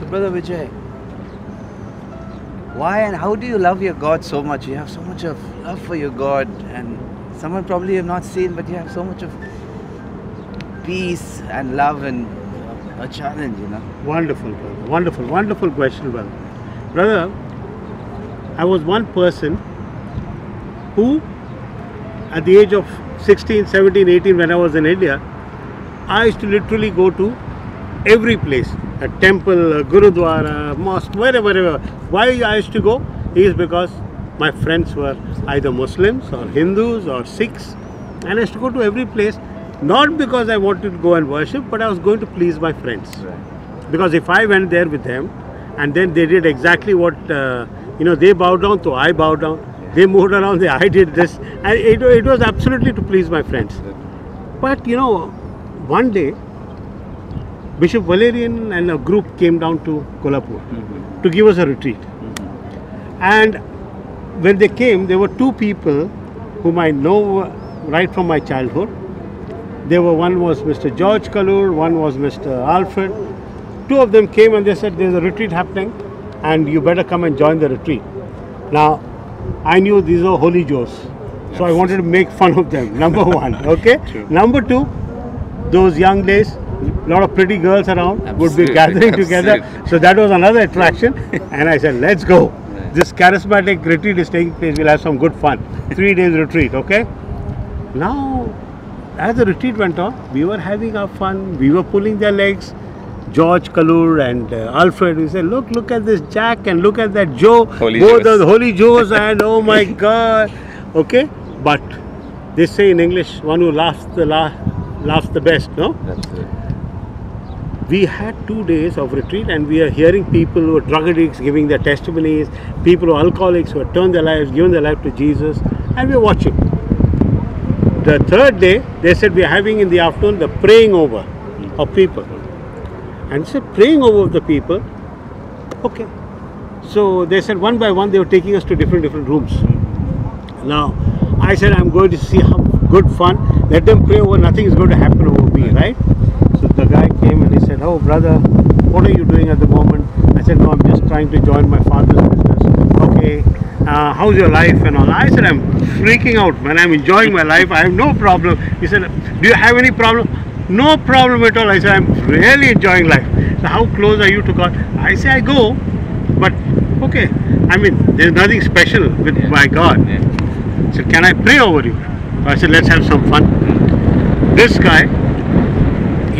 So, Brother Vijay, why and how do you love your God so much? You have so much of love for your God, and someone probably you have not seen, but you have so much of peace and love and uh, a challenge, you know. Wonderful, brother. Wonderful, wonderful question, brother. Brother, I was one person who, at the age of 16, 17, 18, when I was in India, I used to literally go to every place a temple, a gurudwara, a mosque, wherever, wherever. Why I used to go is because my friends were either Muslims or Hindus or Sikhs, and I used to go to every place not because I wanted to go and worship, but I was going to please my friends. Because if I went there with them, and then they did exactly what uh, you know, they bowed down, so I bowed down. They moved around, they, I did this, and it, it was absolutely to please my friends. But you know, one day, Bishop Valerian and a group came down to Kolhapur to give us a retreat. And when they came, there were two people whom I know right from my childhood. There were one was Mr. George Kalur, one was Mr. Alfred. Two of them came and they said, "There's a retreat happening, and you better come and join the retreat." Now, I knew these are holy Joes, so I wanted to make fun of them. Number one, okay. Number two, those young days, lot of pretty girls around would be Absolutely, gathering together. So that was another attraction, and I said, "Let's go." This charismatic retreat is taking place. We'll have some good fun. Three days retreat, okay? Now, as the retreat went on, we were having our fun. We were pulling their legs. George Kalur and uh, Alfred, we said, look, look at this Jack and look at that Joe. Holy Both the holy Joes and oh my God. Okay? But they say in English, one who laughs the, la- laughs the best, no? It. We had two days of retreat and we are hearing people who are drug addicts giving their testimonies, people who are alcoholics who have turned their lives, given their life to Jesus, and we are watching. The third day, they said we are having in the afternoon the praying over of people. And said praying over the people, okay. So they said one by one they were taking us to different different rooms. Now, I said I'm going to see how good fun. Let them pray over. Nothing is going to happen over me, right? So the guy came and he said, "Oh, brother, what are you doing at the moment?" I said, "No, I'm just trying to join my father's business." Okay. Uh, how's your life and all? I said, "I'm freaking out, man. I'm enjoying my life. I have no problem." He said, "Do you have any problem?" No problem at all. I said, "I'm really enjoying life." So how close are you to God? I say, "I go, but okay. I mean, there's nothing special with my God." Yeah. said, Can I pray over you? I said, Let's have some fun. This guy,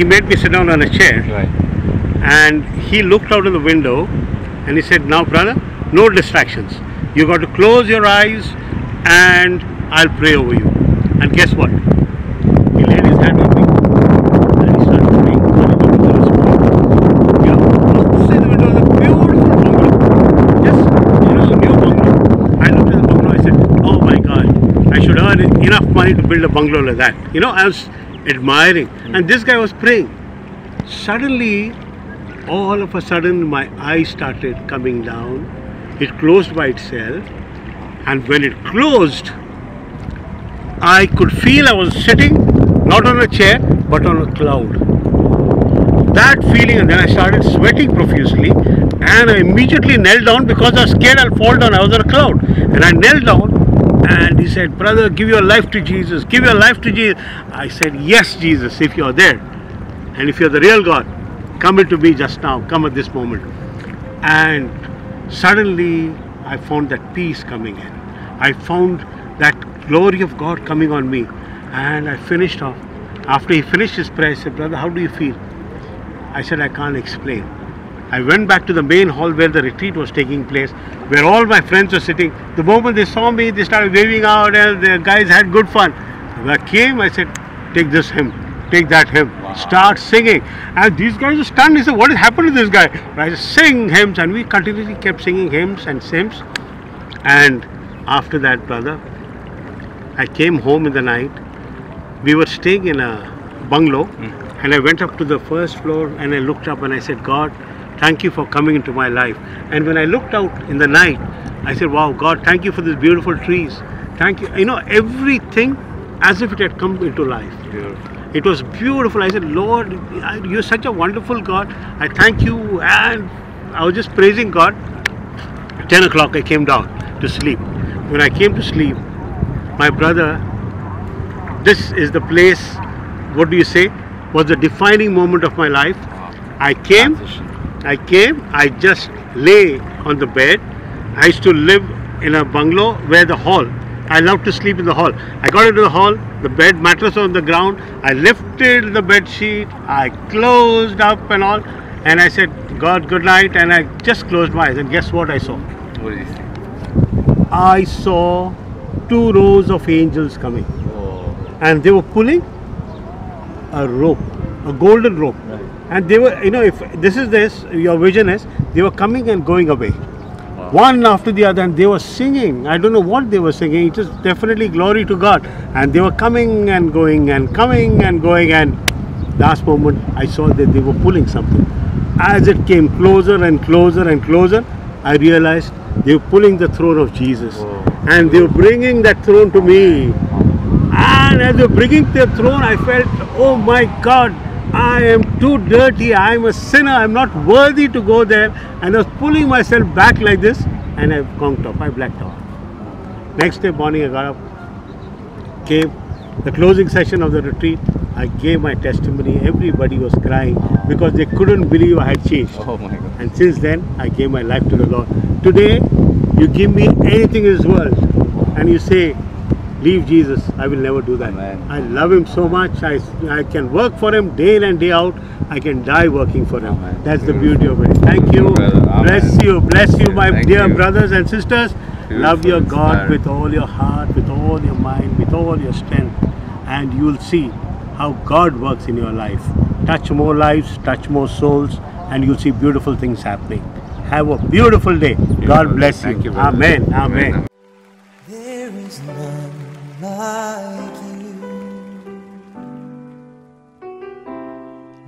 he made me sit down on a chair Right. and he looked out of the window and he said, Now, brother, no distractions. You got to close your eyes and I'll pray over you. And guess what? He laid his hand on me and he started praying. Holy God, Holy Spirit. You know, outside the window was a beautiful bungalow. Just, you know, new bungalow. I looked at the bungalow, I said, Oh my God, I should earn enough money to build a bungalow like that. You know, I was admiring. Hmm. And this guy was praying. Suddenly, all of a sudden, my eyes started coming down. It closed by itself. And when it closed, I could feel I was sitting not on a chair but on a cloud. That feeling, and then I started sweating profusely, and I immediately knelt down because I was scared I'll fall down. I was on a cloud, and I knelt down, and he said, "Brother, give your life to Jesus. Give your life to Jesus." I said, "Yes, Jesus, if you're there, and if you're the real God, come into me just now. Come at this moment." And suddenly, I found that peace coming in. I found that glory of God coming on me, and I finished off. After he finished his prayer, I said, "Brother, how do you feel?" I said, I can't explain. I went back to the main hall where the retreat was taking place, where all my friends were sitting. The moment they saw me, they started waving out, and the guys had good fun. When I came, I said, Take this hymn, take that hymn, start singing. And these guys were stunned. They said, What has happened to this guy? I said, Sing hymns, and we continuously kept singing hymns and hymns. And after that, brother, I came home in the night. We were staying in a bungalow, hmm. and I went up to the first floor and I looked up and I said, God, thank you for coming into my life. And when I looked out in the night, I said, Wow, God, thank you for these beautiful trees. Thank you. You know, everything as if it had come into life. Beautiful. It was beautiful. I said, Lord, you're such a wonderful God. I thank you. And I was just praising God. 10 o'clock I came down to sleep. When I came to sleep, my brother, this is the place, what do you say, was the defining moment of my life. I came, Transition. I came, I just lay on the bed. I used to live in a bungalow where the hall, I loved to sleep in the hall. I got into the hall, the bed mattress on the ground, I lifted the bed sheet, I closed up and all, and I said, God, good night, and I just closed my eyes, and guess what I saw? What did you see? I saw two rows of angels coming, Oh, and they were pulling a rope, a golden rope. right. And they were, you know, if this is this, your vision is, they were coming and going away. Wow. One after the other, and they were singing. I don't know what they were singing. It was definitely glory to God. And they were coming and going and coming and going. And last moment, I saw that they were pulling something. As it came closer and closer and closer, I realized they were pulling the throne of Jesus. And they were bringing that throne to me. And as they were bringing the throne, I felt, oh my God, I am too dirty. I am a sinner. I'm not worthy to go there. And I was pulling myself back like this, and I conked off. I blacked off. Next day morning, I got up, came, the closing session of the retreat. I gave my testimony. Everybody was crying because they couldn't believe I had changed. Oh my God. And since then, I gave my life to the Lord. Today, you give me anything in this world, and you say, Leave Jesus, I will never do that. Amen. I love Him so much. I, I can work for Him day in and day out. I can die working for Him. Amen. That's the beauty of it. Thank you. Bless you. Bless you, my Thank dear you. brothers and sisters. love your God with all your heart, with all your mind, with all your strength, and you will see how God works in your life. Touch more lives, touch more souls, and you'll see beautiful things happening. Have a beautiful day. God brother. bless Thank you. you. Amen. Amen. Amen. Like you.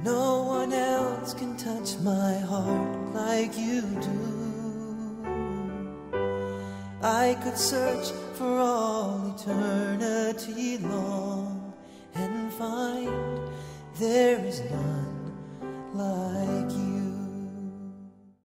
No one else can touch my heart like you do. I could search for all eternity long and find there is none like you.